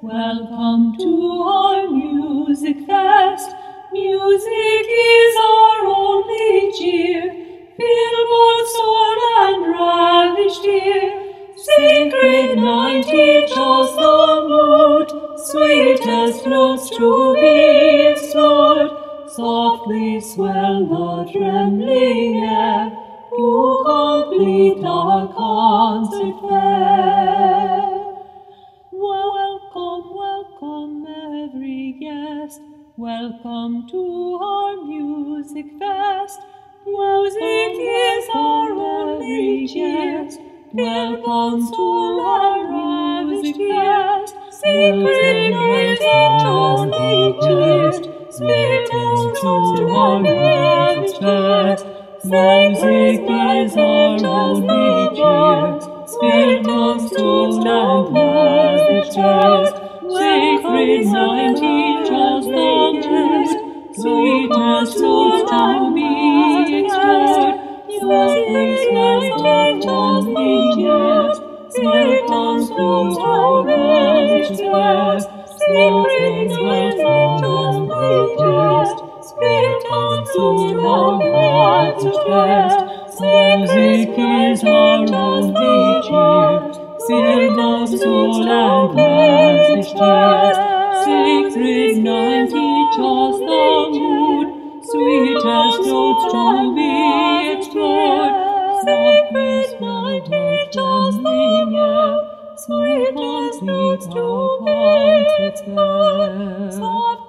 Welcome to our music fest. Music is our only cheer. Fill both soul and ravished ear. Sacred night, teach us the mood. Sweetest notes to be explored. Softly swell the trembling air to complete our concert Welcome to our music fest. Music is our only jest. Welcome to our music fest. Secret night teach us the gist. Sweetest to our music fest. Music is our only jest. Night teach us the gist. Sweetest notes to be explored. Music night teach us gist. Sweetest notes to be explored. Sacred night teach us the. Sweetest to our music. Music is our cheer. Sacred night teach us the mood. Sweetest notes to be explored. Sacred night teach us the air. Sweetest notes to be explored.